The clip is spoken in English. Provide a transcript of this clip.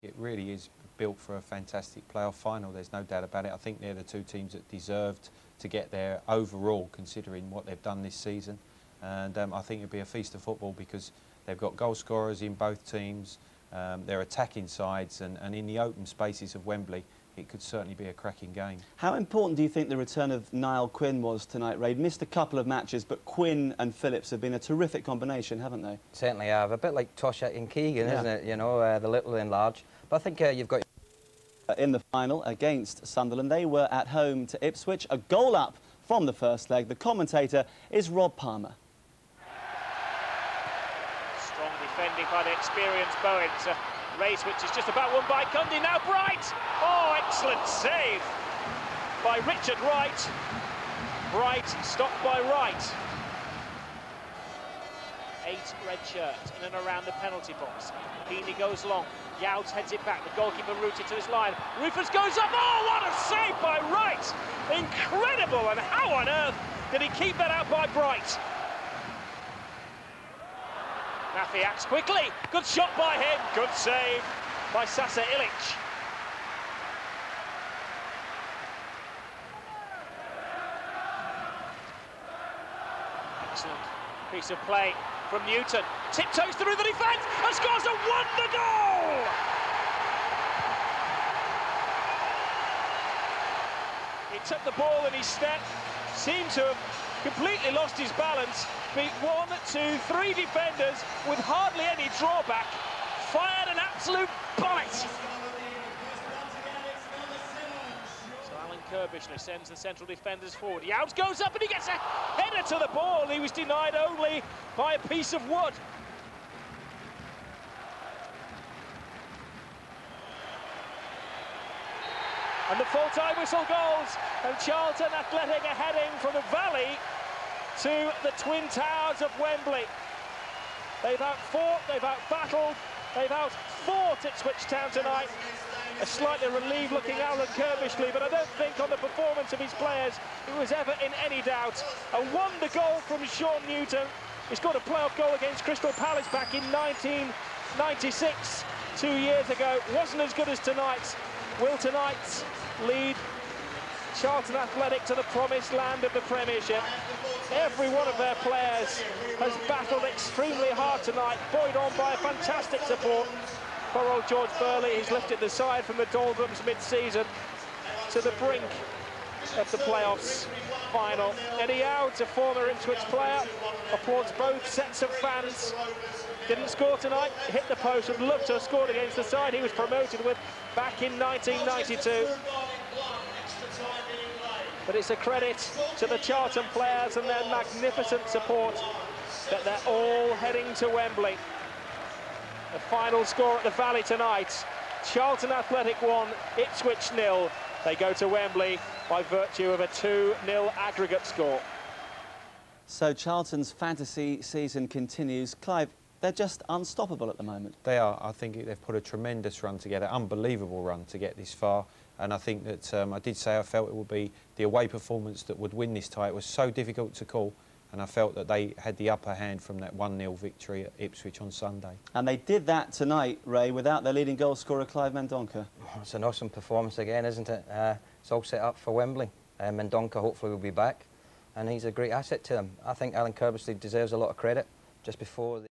It really is built for a fantastic playoff final, there's no doubt about it. I think they're the two teams that deserved to get there overall, considering what they've done this season. And um, I think it'll be a feast of football because they've got goal scorers in both teams, um, they're attacking sides, and, and in the open spaces of Wembley, it could certainly be a cracking game. How important do you think the return of Niall Quinn was tonight, Ray? Missed a couple of matches, but Quinn and Phillips have been a terrific combination, haven't they? Certainly have. A bit like Toshack and Keegan, Yeah. isn't it? You know, uh, the little and large. But I think uh, you've got Uh, In the final against Sunderland, they were at home to Ipswich, a goal up from the first leg. The commentator is Rob Palmer. Strong defending by the experienced Bowen. Race which is just about won by Cundy. Now Bright! Oh, excellent save by Richard Wright. Bright stopped by Wright. Eight red shirts in and around the penalty box. Heaney goes long. Youds heads it back. The goalkeeper routes it to his line. Rufus goes up. Oh, what a save by Wright! Incredible! And how on earth did he keep that out by Bright? Acts quickly. Good shot by him. Good save by Sasa Ilic. Excellent piece of play from Newton. Tiptoes through the defence and scores a wonder goal! He took the ball in his step, seemed to have completely lost his balance, beat one, two, three defenders with hardly any drawback, fired an absolute bullet. So Alan Curbishley sends the central defenders forward. Youds goes up and he gets a header to the ball. He was denied only by a piece of wood. And the full-time whistle goes, and Charlton Athletic are heading from the valley to the Twin Towers of Wembley. They've outfought, they've outbattled, they've outfought Ipswich Town tonight. A slightly relieved looking Alan Curbishley, but I don't think on the performance of his players he was ever in any doubt. A wonder goal from Shaun Newton. He scored a playoff goal against Crystal Palace back in 1996, two years ago. Wasn't as good as tonight's. Will tonight's lead Charlton Athletic to the promised land of the Premiership. Every one of their players has battled extremely hard tonight, buoyed on by a fantastic support. For old George Burley, he's lifted the side from the doldrums mid-season to the brink of the playoffs final. Eddie Youds, a former Ipswich player, applauds both sets of fans. Didn't score tonight, hit the post, would love to have scored against the side he was promoted with back in 1992. But it's a credit to the Charlton players and their magnificent support that they're all heading to Wembley. The final score at the Valley tonight, Charlton Athletic 1, Ipswich nil. They go to Wembley by virtue of a 2-0 aggregate score. So Charlton's fantasy season continues. Clive, they're just unstoppable at the moment. They are. I think they've put a tremendous run together, unbelievable run to get this far. And I think that um, I did say I felt it would be the away performance that would win this tie. It was so difficult to call, and I felt that they had the upper hand from that 1-0 victory at Ipswich on Sunday. And they did that tonight, Ray, without their leading goal scorer, Clive Mendonca. It's an awesome performance again, isn't it? Uh, it's all set up for Wembley. Uh, Mendonca hopefully will be back, and he's a great asset to them. I think Alan Curbishley deserves a lot of credit just before the...